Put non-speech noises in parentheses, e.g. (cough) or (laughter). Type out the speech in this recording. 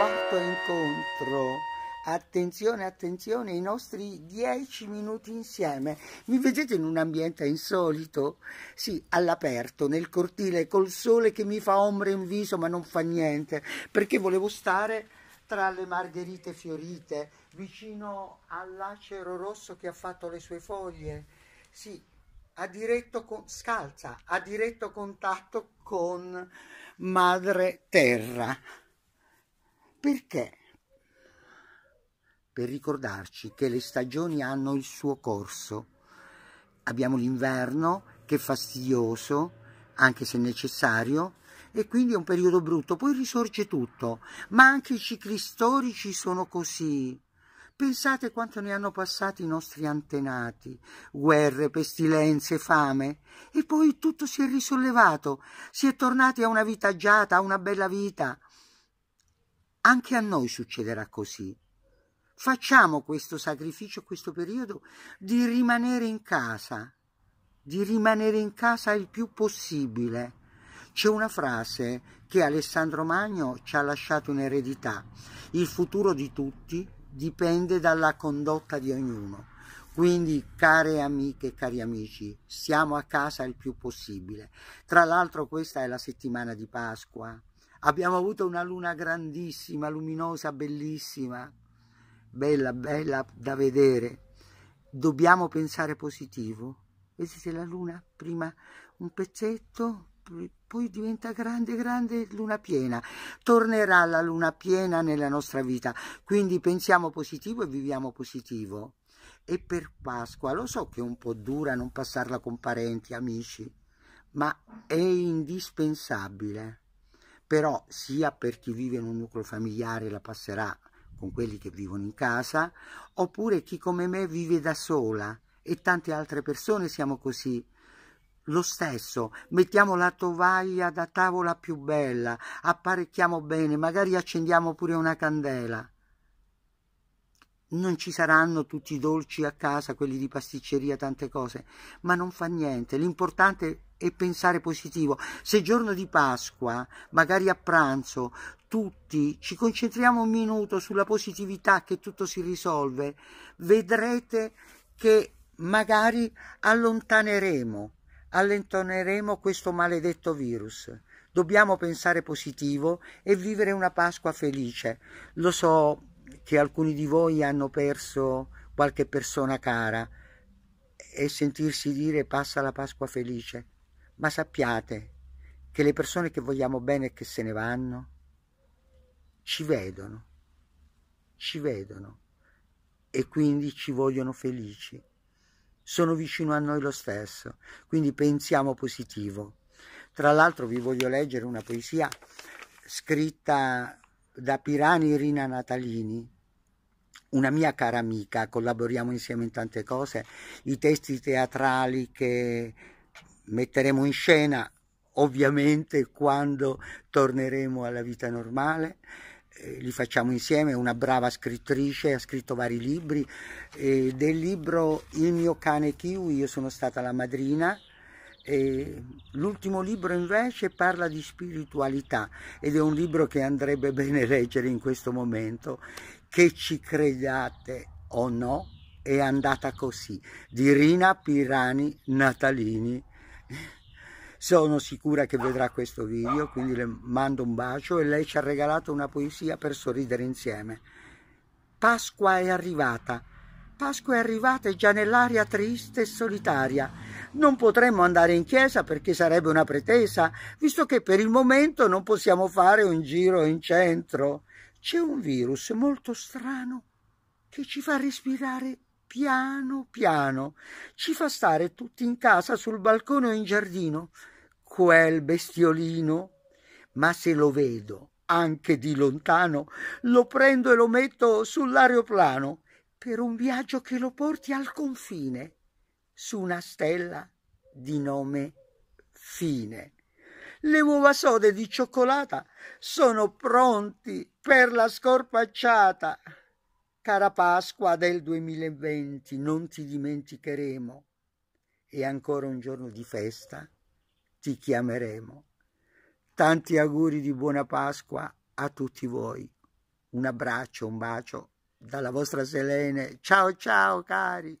quarto incontro. Attenzione, attenzione, i nostri dieci minuti insieme. Mi vedete in un ambiente insolito? Sì, all'aperto, nel cortile, col sole che mi fa ombra in viso, ma non fa niente, perché volevo stare tra le margherite fiorite, vicino all'acero rosso che ha fatto le sue foglie. Sì, a diretto con, scalza, a diretto contatto con madre terra. Perché? Per ricordarci che le stagioni hanno il suo corso. Abbiamo l'inverno che è fastidioso, anche se necessario, e quindi è un periodo brutto. Poi risorge tutto, ma anche i cicli storici sono così. Pensate quanto ne hanno passati i nostri antenati, guerre, pestilenze, fame, e poi tutto si è risollevato, si è tornati a una vita agiata, a una bella vita. Anche a noi succederà così. Facciamo questo sacrificio, questo periodo, di rimanere in casa, di rimanere in casa il più possibile. C'è una frase che Alessandro Magno ci ha lasciato in eredità. Il futuro di tutti dipende dalla condotta di ognuno. Quindi, care amiche e cari amici, stiamo a casa il più possibile. Tra l'altro questa è la settimana di Pasqua, Abbiamo avuto una luna grandissima, luminosa, bellissima, bella, bella da vedere. Dobbiamo pensare positivo. Vedete la luna? Prima un pezzetto, poi diventa grande, grande luna piena. Tornerà la luna piena nella nostra vita. Quindi pensiamo positivo e viviamo positivo. E per Pasqua, lo so che è un po' dura non passarla con parenti, amici, ma è indispensabile però sia per chi vive in un nucleo familiare la passerà con quelli che vivono in casa, oppure chi come me vive da sola e tante altre persone siamo così. Lo stesso, mettiamo la tovaglia da tavola più bella, apparecchiamo bene, magari accendiamo pure una candela. Non ci saranno tutti i dolci a casa, quelli di pasticceria, tante cose, ma non fa niente. L'importante e pensare positivo. Se giorno di Pasqua, magari a pranzo, tutti ci concentriamo un minuto sulla positività che tutto si risolve, vedrete che magari allontaneremo, allontaneremo questo maledetto virus. Dobbiamo pensare positivo e vivere una Pasqua felice. Lo so che alcuni di voi hanno perso qualche persona cara e sentirsi dire passa la Pasqua felice ma sappiate che le persone che vogliamo bene e che se ne vanno ci vedono, ci vedono e quindi ci vogliono felici. Sono vicino a noi lo stesso, quindi pensiamo positivo. Tra l'altro vi voglio leggere una poesia scritta da Pirani Rina Natalini, una mia cara amica, collaboriamo insieme in tante cose, i testi teatrali che metteremo in scena ovviamente quando torneremo alla vita normale. Eh, li facciamo insieme, una brava scrittrice, ha scritto vari libri. Eh, del libro Il mio cane kiwi io sono stata la madrina. Eh, l'ultimo libro invece parla di spiritualità ed è un libro che andrebbe (laughs) bene leggere in questo momento. Che ci crediate o no, è andata così. Di Rina Pirani Natalini. Sono sicura che vedrà questo video, quindi le mando un bacio e lei ci ha regalato una poesia per sorridere insieme. Pasqua è arrivata. Pasqua è arrivata e già nell'aria triste e solitaria. Non potremmo andare in chiesa perché sarebbe una pretesa, visto che per il momento non possiamo fare un giro in centro. C'è un virus molto strano che ci fa respirare piano piano, ci fa stare tutti in casa, sul balcone o in giardino, quel bestiolino. Ma se lo vedo anche di lontano, lo prendo e lo metto sull'aeroplano per un viaggio che lo porti al confine, su una stella di nome Fine. Le uova sode di cioccolata sono pronti per la scorpacciata. Cara Pasqua del 2020, non ti dimenticheremo e ancora un giorno di festa ti chiameremo. Tanti auguri di buona Pasqua a tutti voi. Un abbraccio, un bacio dalla vostra Selene. Ciao ciao cari!